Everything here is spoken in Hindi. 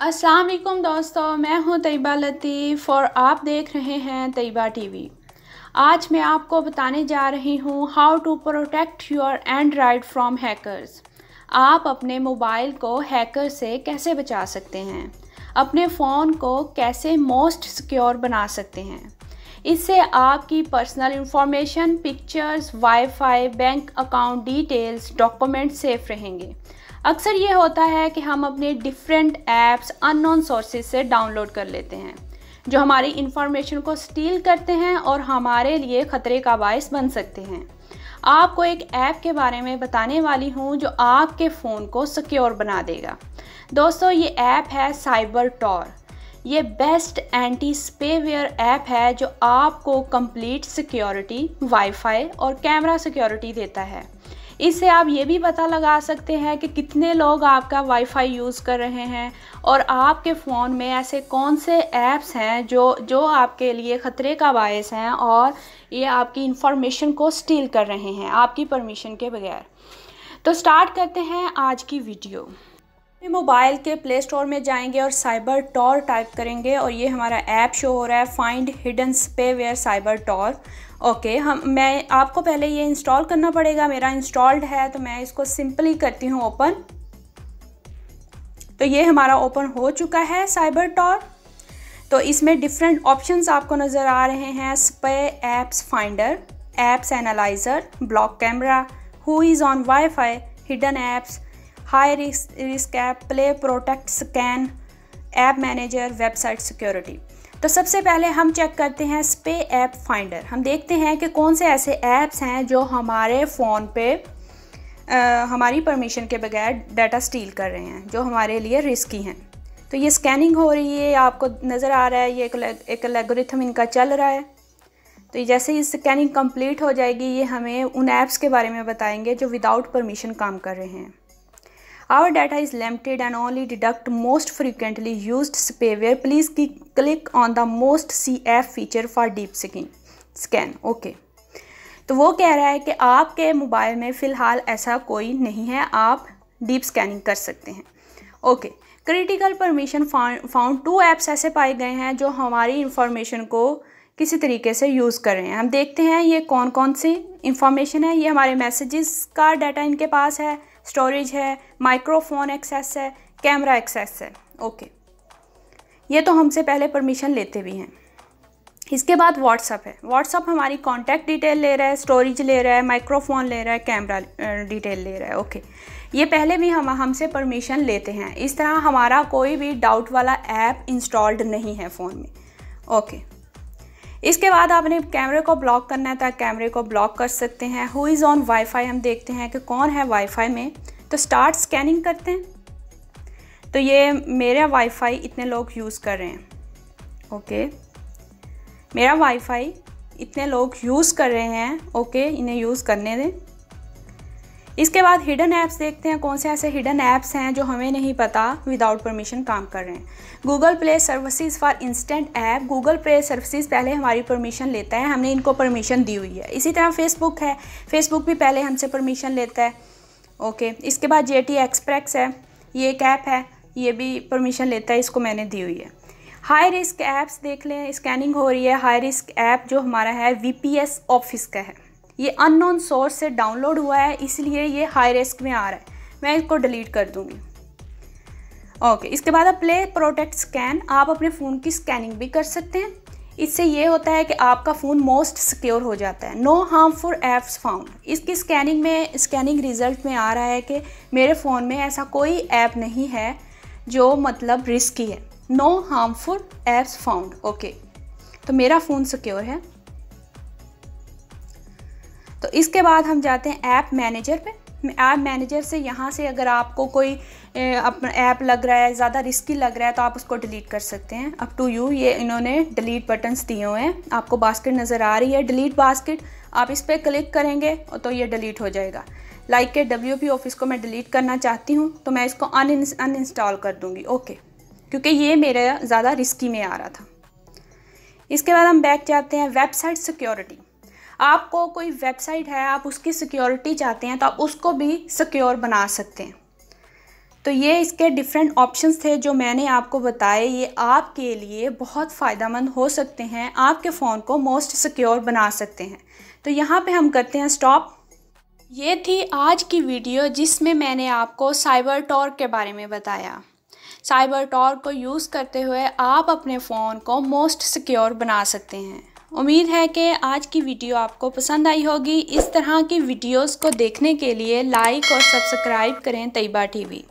अस्सलाम वालेकुम दोस्तों, मैं हूँ तैयबा लतीफ़ और आप देख रहे हैं तैयबा टीवी। आज मैं आपको बताने जा रही हूँ how to protect your android from hackers आप अपने मोबाइल को हैकर से कैसे बचा सकते हैं? अपने फ़ोन को कैसे मोस्ट सिक्योर बना सकते हैं? इससे आपकी personal information, pictures, wifi, bank account details document safe रहेंगे। अक्सर ये होता है कि हम अपने डिफरेंट ऐप्स अननोन सोर्सेज से डाउनलोड कर लेते हैं, जो हमारी इंफॉर्मेशन को स्टील करते हैं और हमारे लिए ख़तरे का बायस बन सकते हैं। आपको एक ऐप के बारे में बताने वाली हूँ जो आपके फ़ोन को सिक्योर बना देगा। दोस्तों, ये ऐप है साइबर टॉर ये बेस्ट एंटी स्पेवेयर ऐप है जो आपको कंप्लीट सिक्योरिटी वाईफाई और कैमरा सिक्योरिटी देता है। इससे आप ये भी पता लगा सकते हैं कि कितने लोग आपका वाईफाई यूज़ कर रहे हैं और आपके फ़ोन में ऐसे कौन से ऐप्स हैं जो जो आपके लिए ख़तरे का बायस हैं और ये आपकी इंफॉर्मेशन को स्टील कर रहे हैं, आपकी परमिशन के बगैर। तो स्टार्ट करते हैं आज की वीडियो मोबाइल के प्ले स्टोर में जाएँगे और साइबर टॉर टाइप करेंगे और ये हमारा ऐप शो हो रहा है find hidden spyware cyber tor. Okay, हम, मैं, आपको पहले ये इंस्टॉल करना पड़ेगा, मेरा इंस्टॉल्ड है तो मैं इसको सिंपली करती हूँ ओपन। तो ये हमारा ओपन हो चुका है साइबर टॉर। तो इसमें डिफरेंट ऑप्शंस आपको नज़र आ रहे हैं, spy apps finder apps analyser, block camera, who is on wifi, hidden apps high risk risk app play protect scan app manager website security तो सबसे पहले हम चेक करते हैं स्पे ऐप फाइंडर हम देखते हैं कि कौन से ऐसे ऐप्स हैं जो हमारे फ़ोन पे आ, हमारी परमिशन के बगैर डाटा स्टील कर रहे हैं जो हमारे लिए रिस्की हैं। तो ये स्कैनिंग हो रही है आपको नज़र आ रहा है ये एक एल्गोरिथम इनका चल रहा है। तो जैसे ही स्कैनिंग कंप्लीट हो जाएगी ये हमें उन ऐप्स के बारे में बताएँगे जो विदाउट परमिशन काम कर रहे हैं। Our data is limited and only deduct most frequently used spyware. Please click on the most CF feature for deep scan. Okay. तो वो कह रहा है कि आपके मोबाइल में फ़िलहाल ऐसा कोई नहीं है आप डीप स्कैनिंग कर सकते हैं okay critical permission found two apps ऐसे पाए गए हैं जो हमारी इंफॉर्मेशन को किसी तरीके से यूज़ कर रहे हैं हम देखते हैं ये कौन कौन सी इंफॉर्मेशन है ये हमारे मैसेजेस का डाटा इनके पास है स्टोरेज है, माइक्रोफोन एक्सेस है, कैमरा एक्सेस है। ओके। ये तो हमसे पहले परमिशन लेते भी हैं। इसके बाद व्हाट्सअप है। व्हाट्सअप हमारी कॉन्टैक्ट डिटेल ले रहा है स्टोरेज ले रहा है माइक्रोफोन ले रहा है कैमरा डिटेल ले रहा है। ओके। ये पहले भी हम, हमसे परमिशन लेते हैं। इस तरह हमारा कोई भी डाउट वाला ऐप इंस्टॉल्ड नहीं है फ़ोन में। ओके। इसके बाद आपने कैमरे को ब्लॉक करना है तो कैमरे को ब्लॉक कर सकते हैं। हु इज़ ऑन वाईफाई हम देखते हैं कि कौन है वाईफाई में। तो स्टार्ट स्कैनिंग करते हैं। तो ये मेरा वाईफाई इतने लोग यूज़ कर रहे हैं। ओके मेरा वाईफाई इतने लोग यूज़ कर रहे हैं। ओके इन्हें यूज़ करने दें। इसके बाद हिडन ऐप्स देखते हैं, कौन से ऐसे हिडन ऐप्स हैं जो हमें नहीं पता विदाउट परमिशन काम कर रहे हैं। Google play services for instant app Google play services पहले हमारी परमिशन लेता है, हमने इनको परमिशन दी हुई है। इसी तरह फेसबुक है फेसबुक भी पहले हमसे परमिशन लेता है। ओके इसके बाद जे टी एक्सप्रेस है, ये एक ऐप है, ये भी परमिशन लेता है, इसको मैंने दी हुई है। हाई रिस्क ऐप्स देख लें स्कैनिंग हो रही है हाई रिस्क ऐप जो हमारा है वी पी एस ऑफ़िस का है। ये अननोन सोर्स से डाउनलोड हुआ है, इसलिए ये हाई रिस्क में आ रहा है। मैं इसको डिलीट कर दूँगी। ओके इसके बाद आप प्ले प्रोटेक्ट स्कैन आप अपने फ़ोन की स्कैनिंग भी कर सकते हैं। इससे ये होता है कि आपका फ़ोन मोस्ट सिक्योर हो जाता है। नो हार्मफुल ऐप्स फाउंड इसकी स्कैनिंग में स्कैनिंग रिज़ल्ट में आ रहा है कि मेरे फ़ोन में ऐसा कोई ऐप नहीं है जो मतलब रिस्की है। No harmful apps found okay तो मेरा फ़ोन सिक्योर है। तो इसके बाद हम जाते हैं ऐप मैनेजर पे। ऐप मैनेजर से यहाँ से अगर आपको कोई अपना ऐप लग रहा है, ज़्यादा रिस्की लग रहा है तो आप उसको डिलीट कर सकते हैं। अप टू यू ये इन्होंने डिलीट बटन्स दिए हुए हैं। आपको बास्केट नज़र आ रही है डिलीट बास्केट आप इस पर क्लिक करेंगे तो ये डिलीट हो जाएगा। लाइक के डब्ल्यू पी ऑफ़िस को मैं डिलीट करना चाहती हूँ तो मैं इसको अन अनइंस्टॉल कर दूँगी। ओके क्योंकि ये मेरा ज़्यादा रिस्की में आ रहा था। इसके बाद हम बैक जाते हैं वेबसाइट सिक्योरिटी आपको कोई वेबसाइट है, आप उसकी सिक्योरिटी चाहते हैं तो आप उसको भी सिक्योर बना सकते हैं। तो ये इसके डिफरेंट ऑप्शंस थे जो मैंने आपको बताए। ये आपके लिए बहुत फ़ायदा मंद हो सकते हैं, आपके फ़ोन को मोस्ट सिक्योर बना सकते हैं। तो यहाँ पे हम करते हैं स्टॉप ये थी आज की वीडियो जिसमें मैंने आपको साइबर टॉर के बारे में बताया। साइबर टॉर को यूज़ करते हुए आप अपने फ़ोन को मोस्ट सिक्योर बना सकते हैं। उम्मीद है कि आज की वीडियो आपको पसंद आई होगी। इस तरह की वीडियोस को देखने के लिए लाइक और सब्सक्राइब करें तैयबा टीवी